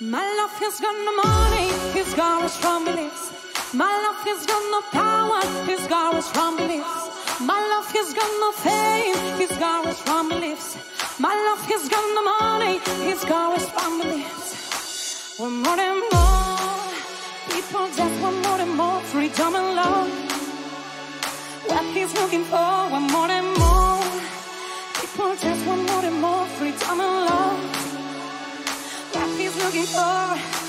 My love has got no money, he's got a strong beliefs. My love has got no power, he's got a strong beliefs. My love has got no fame, he's got a strong beliefs. My love has got no money, he's got a strong beliefs. One more and more, people just want more and more freedom and love. What he's looking for, one more and more just one one more and more free time and love. Life is looking for.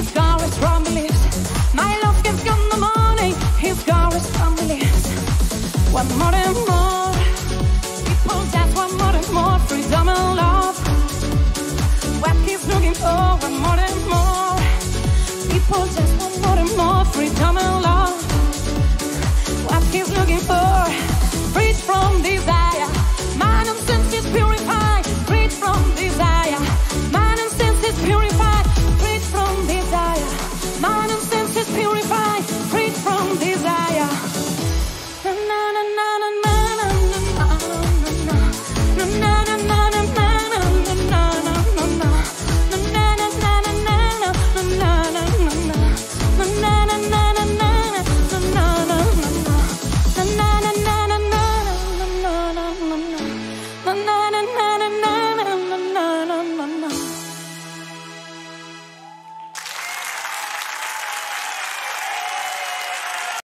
He's got his family. My love has got no money, he's got his family. One more and more, people more and more freedom and love. What he's looking for, one more and more, people want more and more freedom and love.